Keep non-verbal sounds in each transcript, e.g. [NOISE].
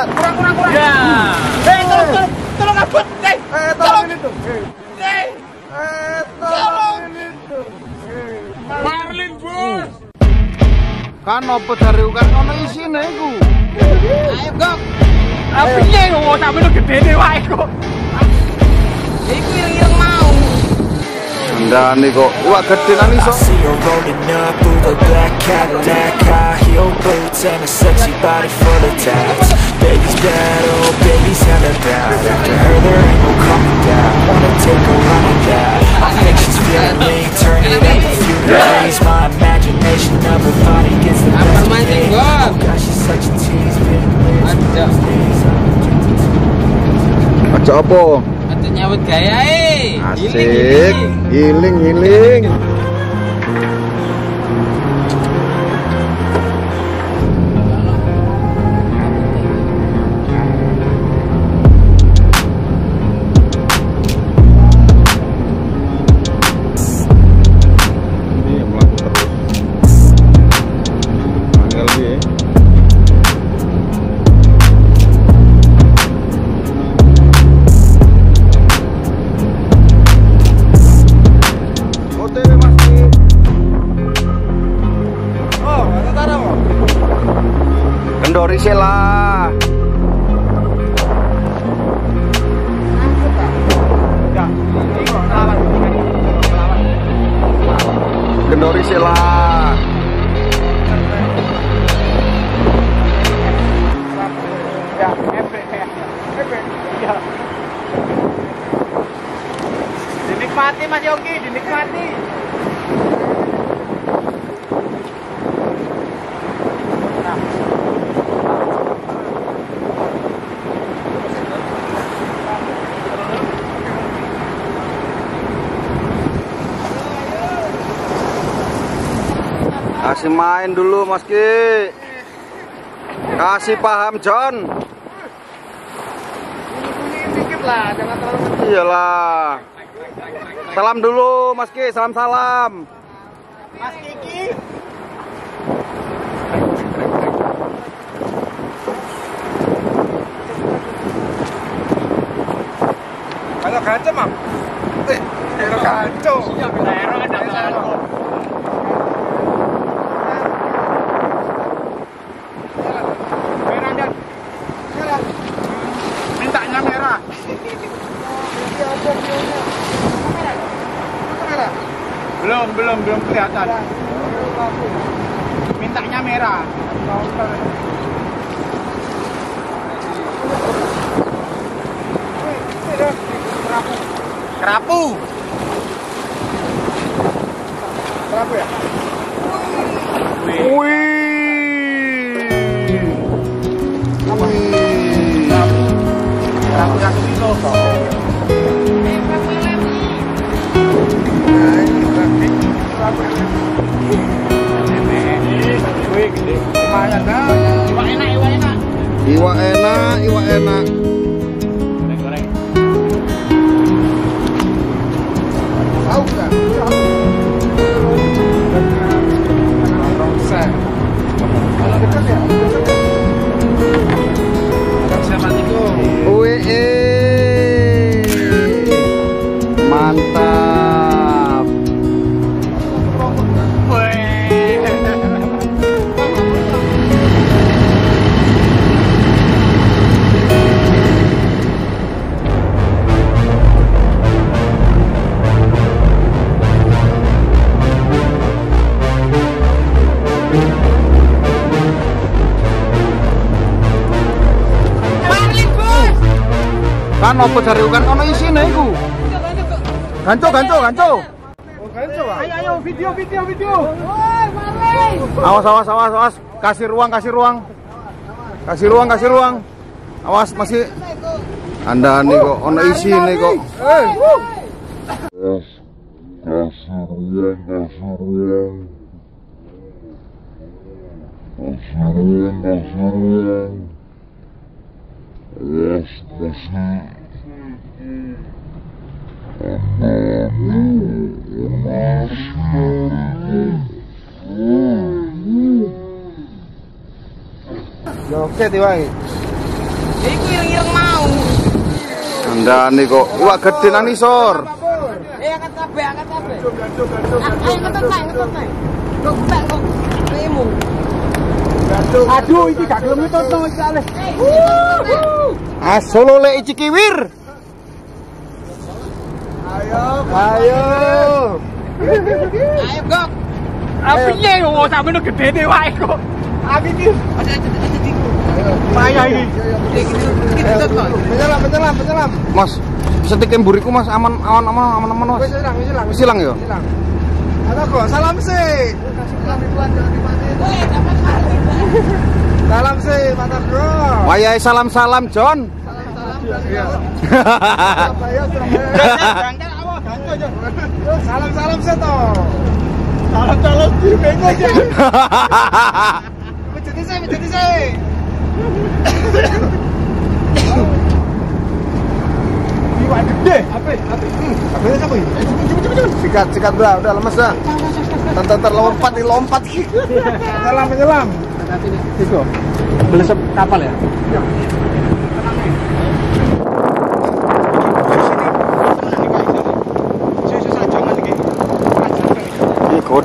dekat. Kurang kurang kurang. Ya. Eh, tolong tolong tolong. Eh, Eh, tolong ini tuh. Eh, eh. eh, tolong ini tuh. Marlin bos. Kan opo dari kan ono isine iku. Ayo, Gok. Kok tak melu gedene wae kok. Iku ireng-ireng mau. Andane kok iwak gede nang iso. I see her rolling up through the black Cadillac High heel boots and a sexy body full of tats Baby's bad, oh baby's hella bad After her there ain't no coming down Wanna take a run at that I think she's feeling me, turn it up a few degrees My imagination of her body gets the best of me mancing, Gok? Oh gosh, she's such a tease, been lit Ada. these days I'm addicted to Aja apa? Ada nyawut gaya eh. Asik. Healing, healing. Ini sela. Ya, efek. Efek. Ya. Dinikmati Mas Yogi, dinikmati. Kasih main dulu Mas Ki. Kasih paham John. Dikit lah, jangan terlalu Iyalah. Salam dulu Mas Ki, salam salam. Mas Kiki. Kalau kaca mam. Eh, kalau kaca. Ya, belero ada belero. Merah dan merah. Mintanya merah. Belum, belum, belum kelihatan. Mintanya merah. Kerapu. Kerapu ya? Wih. Wih. Kerapu yang. Iwak enak, iwak enak. Iwa enak, iwa enak. Opo cari kan ono isine iku. Ganco, ganco, ganco. Ayo, ayo, video, video, video. Awas, awas, awas, awas. Kasih ruang, kasih ruang. Kasih ruang, kasih ruang. Awas masih. Anda nih kok ono isi nih kok. Oke, tiwangi. Ya iku ireng-ireng mau. Andani kok iwak gede nang nisor. Eh angkat kabeh, angkat kabeh. Ayo. Kok tak kok remu. Aduh, iki gak gelem ngetotno iki ale. Ah solo le ici kiwir. Ayo. Ayo. Ayo gok. Apiye kok sampe no gedene wae kok. Api iki. Aja aja diku. Payah iki. Kita kok. Penyelam, penyelam, penyelam. Mas, setik buriku Mas aman aman aman aman aman Mas. Wis hilang, wis hilang. Wis hilang ya? Hilang. Ada kok, salam sih. Salam sih, mantap bro. Wayai salam-salam John. Surabaya, [LAUGHS] [LAUGHS] Surabaya. Apa? Aja. Salam salam sih toh. Salam salam di bengko aja. [LAUGHS] Menjadi saya, menjadi saya. Gede, apa? Apa? Apa cepet. Sikat, sikat udah, udah lemes dah. Tentu terlompat, dilompat. Menyelam, menyelam. Itu. Belesep kapal ya?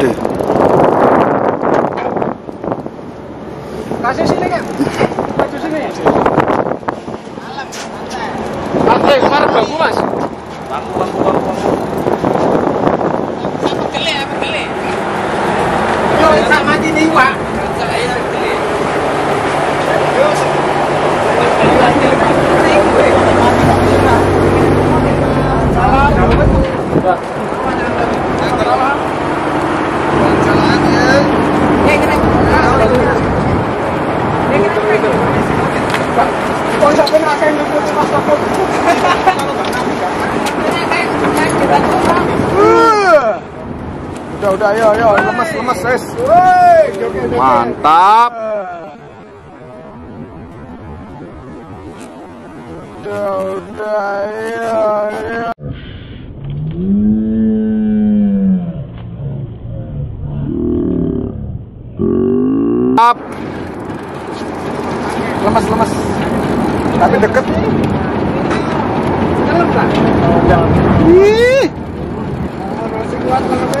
Kode. Kasih sini kan? Maju sini. Oke, kemarin bangku mas. Bangku, bangku, bangku, bangku. Apa kele, apa kele? Yo, tak mati nih wak. Saya kele. Oh, sampai ngerasain dulu mas takut. Udah, udah, ayo, ayo, lemes, lemes, joget. Mantap. Udah, udah, ayo, ayo. Mantap. Lemes, lemes. Tapi deket nih. Ih. Masih kuat banget.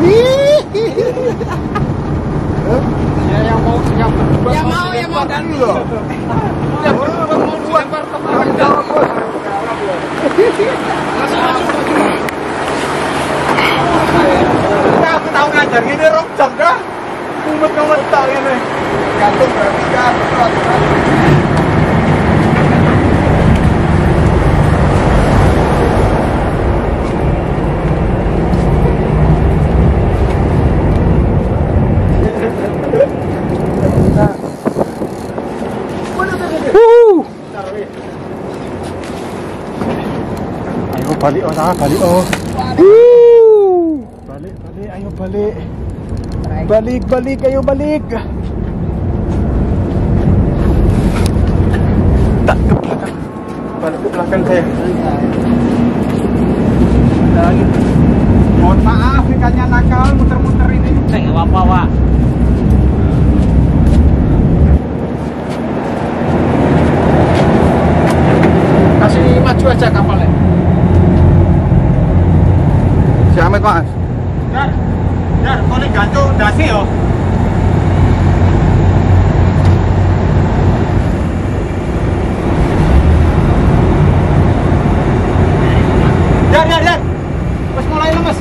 Ya yang mau, yang yang mau, yang mau dan dulu. yang berdua mau dilempar ke bos. Kita aku tahu ngajar gini rok jam dah. Kumet tak ini. Gantung berarti kan. Wuh. Ayo balik oh sana balik oh. Wuh. Balik balik ayo balik. Balik balik ayo balik. Tak ke belakang. Balik ke belakang saya. Ada lagi. Mohon maaf ikannya nakal muter-muter ini. Nggak apa-apa, Wak. Kasih maju aja kapalnya. Ahmed Mas. Dar, dar, ini gantung dasi yo. Dar, dar, dar. Mas mulai lemes.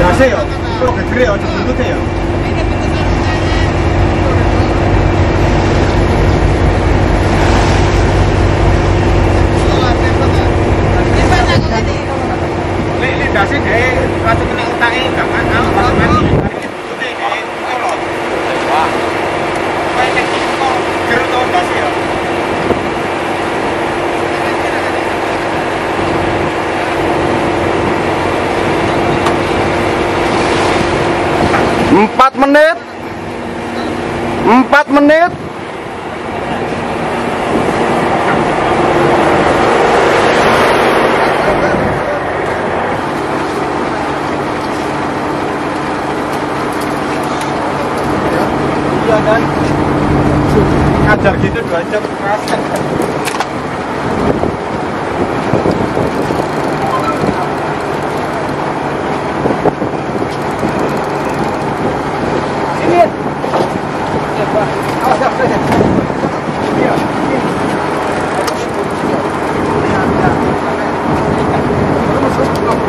Dasi yo. Kok gede yo, buntutnya yo. Lek lindase gawe langsung kena utange gak kan aku pas mati. Ini kolot. Wah. Kayak nek kok jero to ndase ya. Empat menit. Empat menit. Iya kan? Ngajar gitu dua jam keras. Sini. Ya, Pak. Awas, awas, awas. Iya.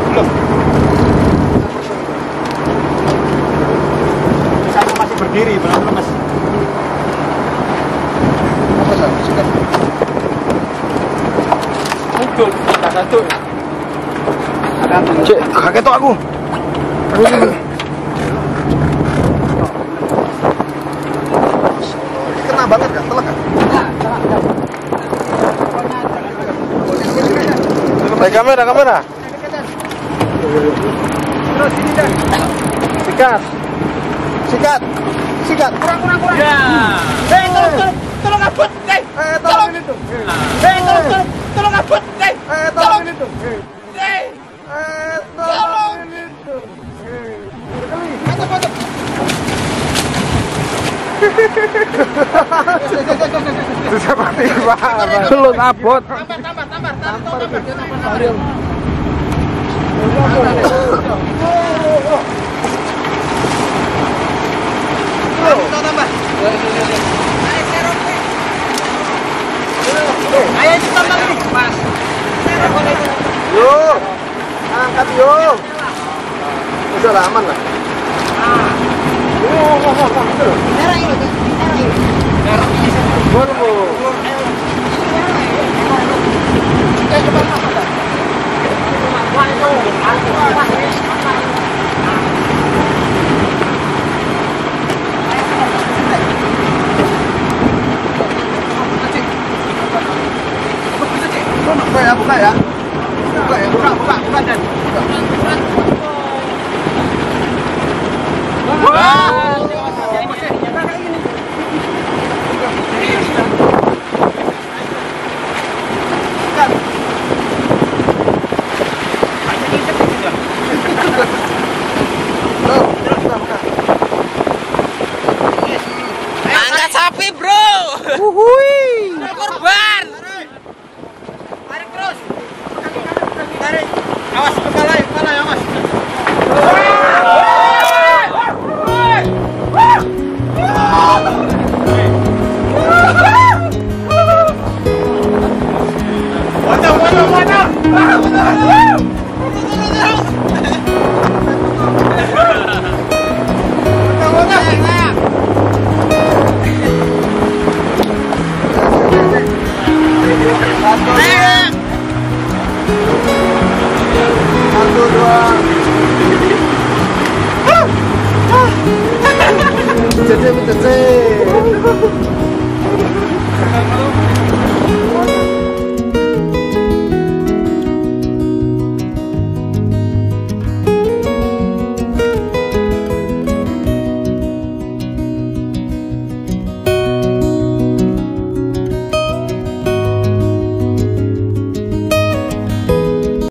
Belum. Saya masih berdiri, belum lemes. Apa sih? Sikat. Muncul, salah satu. Cek, kaget aku. Aduh. Kena banget kan? Telak kan? Baik kamera, kamera. Terus sini dan. Sikat. Sikat. Sikat. Kurang, kurang, kurang. Ya. Eh, tolong, tolong ngabut, eh. Eh, tolong ini tuh. Eh, tolong, tolong, tolong ngabut, eh. Eh, tolong ini tuh. Eh. Eh, tolong ini tuh. Eh. Mantap, mantap. Seperti apa? Belum abot. Tampar, tampar, tampar, tampar, tampar, dia tampar, tampar. Tambah, tambah. Ayo itu tambah ini. Mas. Yo. Angkat yo. Udah lah, aman lah. Merah ini, merah ini. Volvo. Buka Kita?